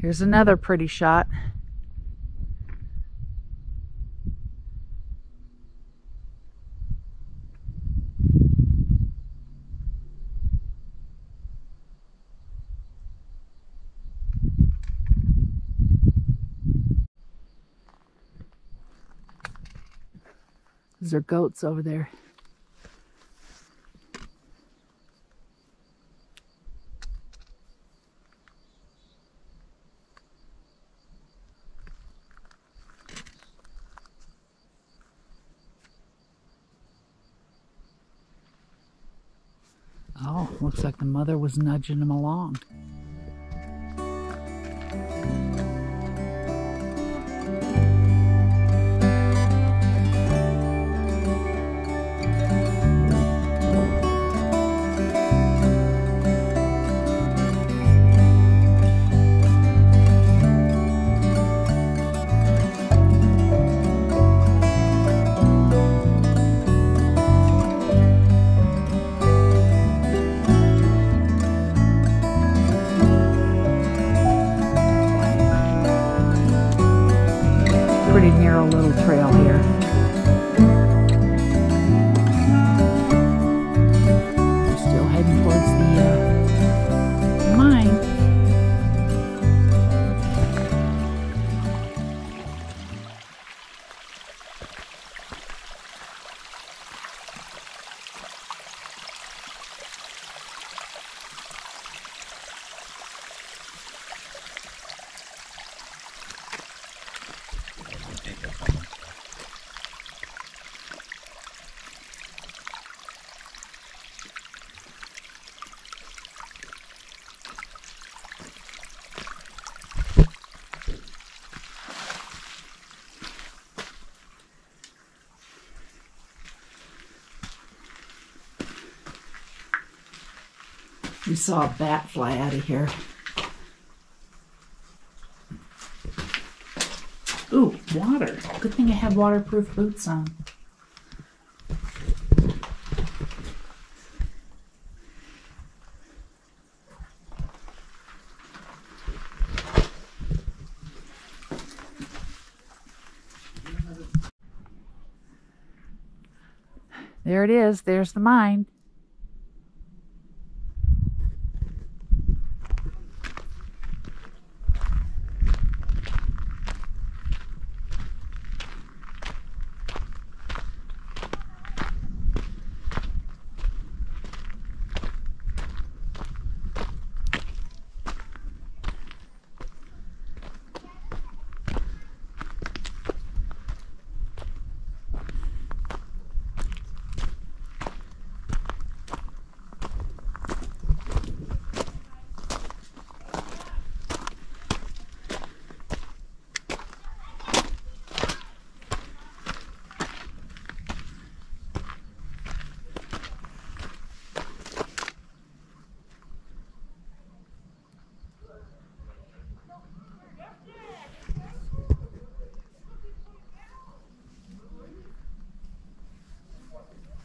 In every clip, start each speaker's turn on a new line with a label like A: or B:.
A: Here's another pretty shot. Those are goats over there. Looks like the mother was nudging him along. We saw a bat fly out of here. Ooh, water. Good thing I have waterproof boots on. There it is. There's the mine.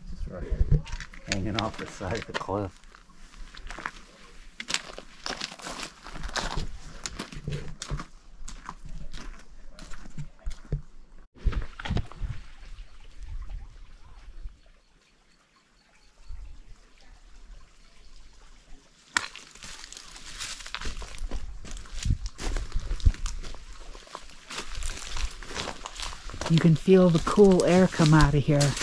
B: Just right here, hanging off the side of the cliff.
A: You can feel the cool air come out of here.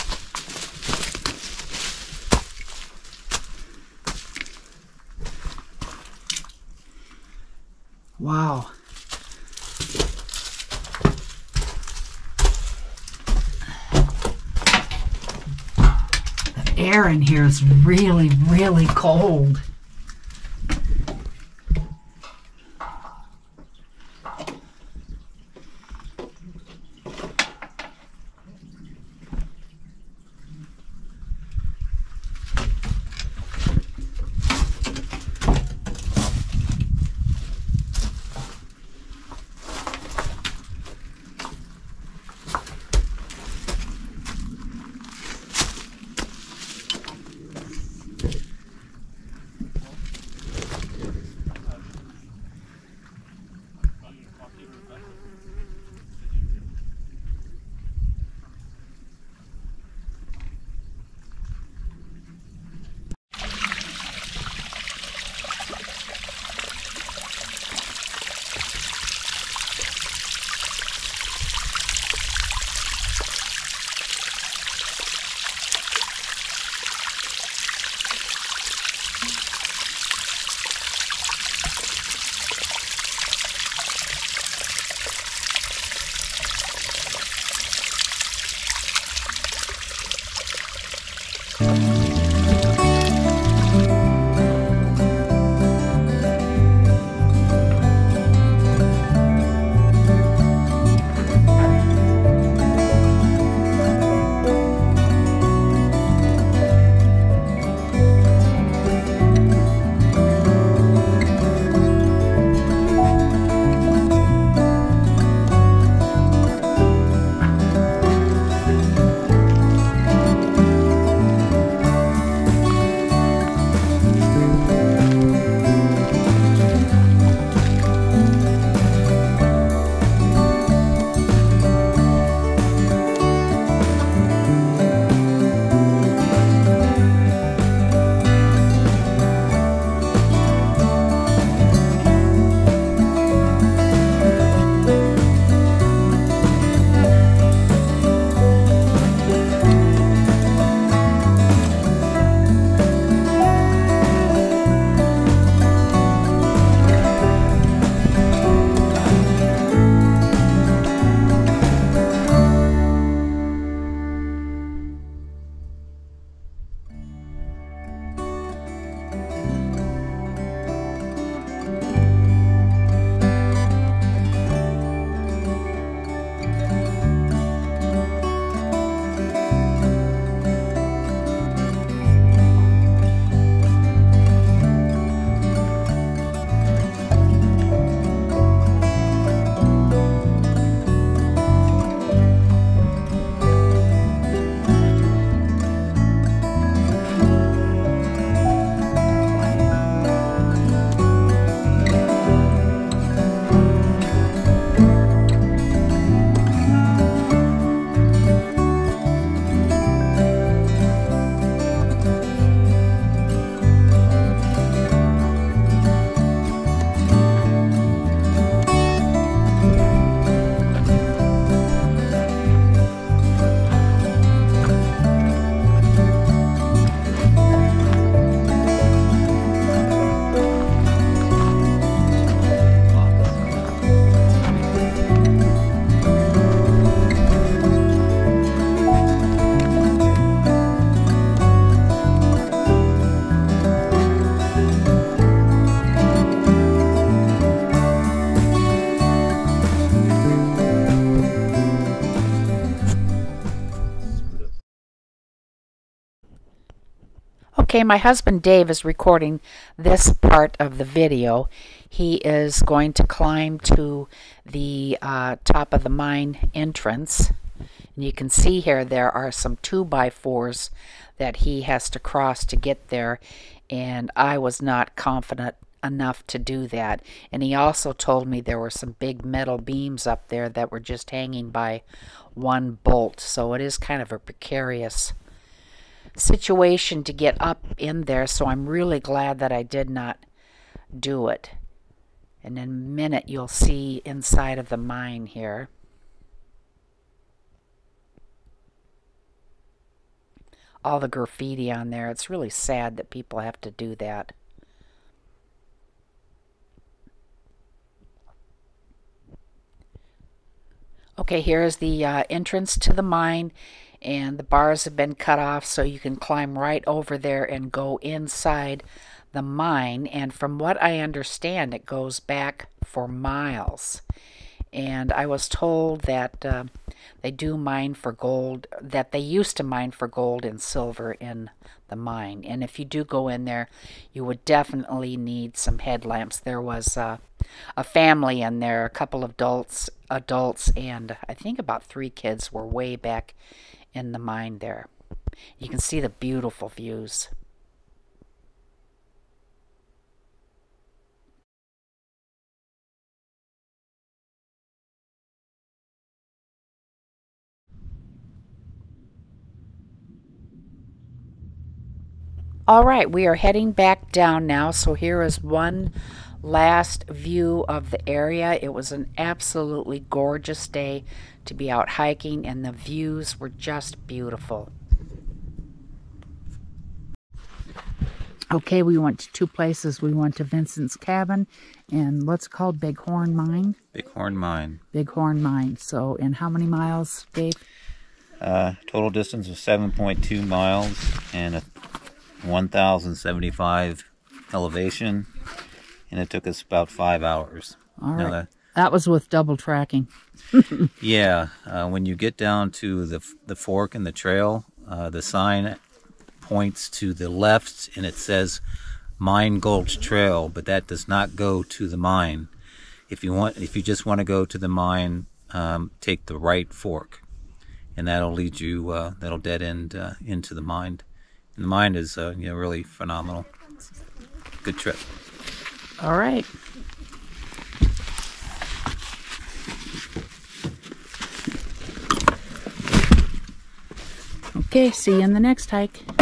A: Wow. The air in here is really, really cold. Okay, my husband Dave is recording this part of the video. He is going to climb to the uh, top of the mine entrance. And you can see here there are some 2 by 4s that he has to cross to get there. And I was not confident enough to do that. And he also told me there were some big metal beams up there that were just hanging by one bolt. So it is kind of a precarious situation to get up in there. So I'm really glad that I did not do it. And in a minute you'll see inside of the mine here. All the graffiti on there. It's really sad that people have to do that. Okay, here is the uh, entrance to the mine and the bars have been cut off so you can climb right over there and go inside the mine and from what I understand it goes back for miles and I was told that uh, they do mine for gold, that they used to mine for gold and silver in the mine. And if you do go in there, you would definitely need some headlamps. There was uh, a family in there, a couple of adults, adults, and I think about three kids were way back in the mine there. You can see the beautiful views. All right, we are heading back down now. So here is one last view of the area. It was an absolutely gorgeous day to be out hiking and the views were just beautiful. Okay, we went to two places. We went to Vincent's cabin and what's called Bighorn Mine?
B: Bighorn Mine.
A: Bighorn Mine. So, in how many miles, Dave?
B: Uh, total distance of 7.2 miles and a 1,075 elevation, and it took us about five hours.
A: All right. That, that, was with double tracking.
B: yeah, uh, when you get down to the the fork in the trail, uh, the sign points to the left, and it says Mine Gulch Trail, but that does not go to the mine. If you want, if you just want to go to the mine, um, take the right fork, and that'll lead you. Uh, that'll dead end uh, into the mine And the mine is uh, you know really phenomenal. Good trip.
A: All right. Okay, see you in the next hike.